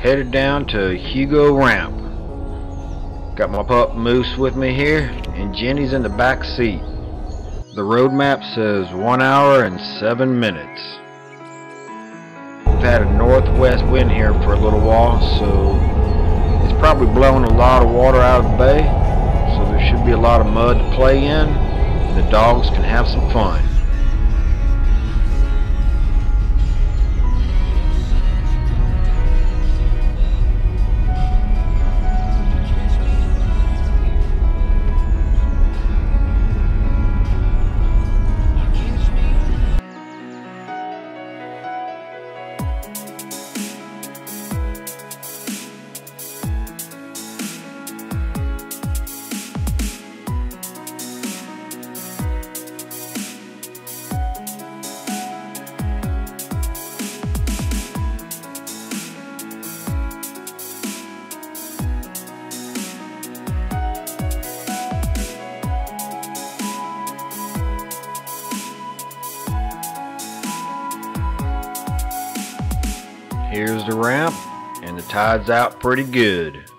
headed down to Hugo Ramp. Got my pup Moose with me here, and Jenny's in the back seat. The road map says one hour and seven minutes. We've had a northwest wind here for a little while, so it's probably blowing a lot of water out of the bay, so there should be a lot of mud to play in, and the dogs can have some fun. Here's the ramp, and the tide's out pretty good.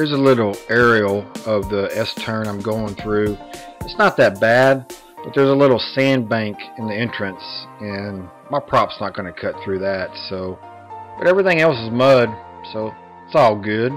Here's a little aerial of the S-turn I'm going through. It's not that bad, but there's a little sandbank in the entrance, and my prop's not going to cut through that, so. But everything else is mud, so it's all good.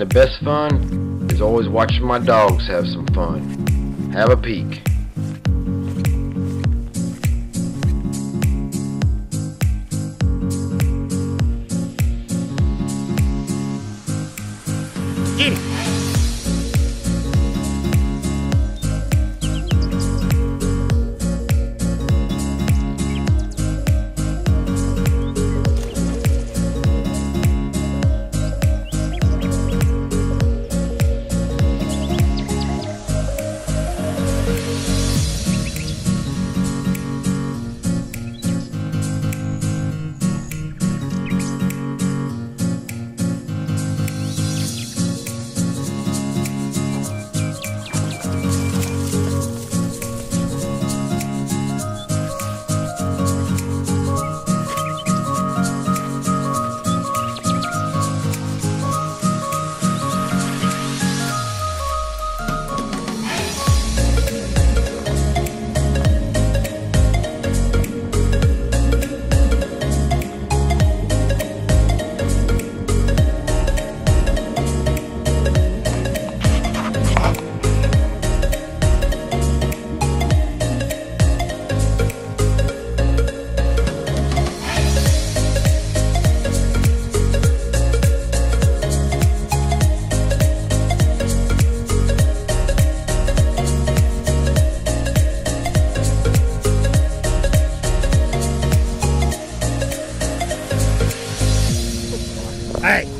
The best fun is always watching my dogs have some fun. Have a peek. Hey.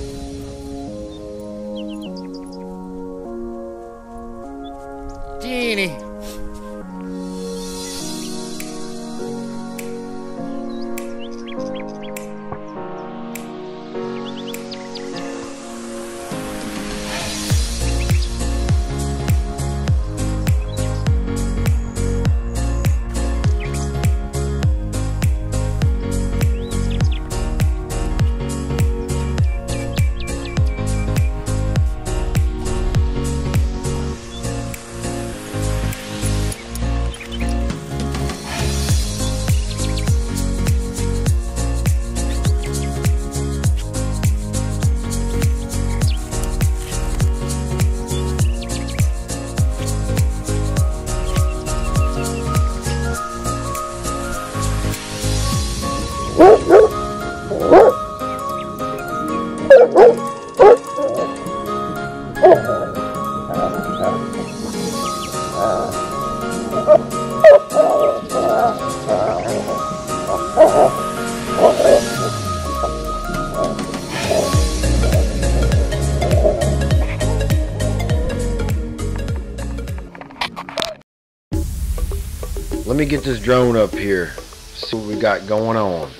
Me get this drone up here. See what we got going on.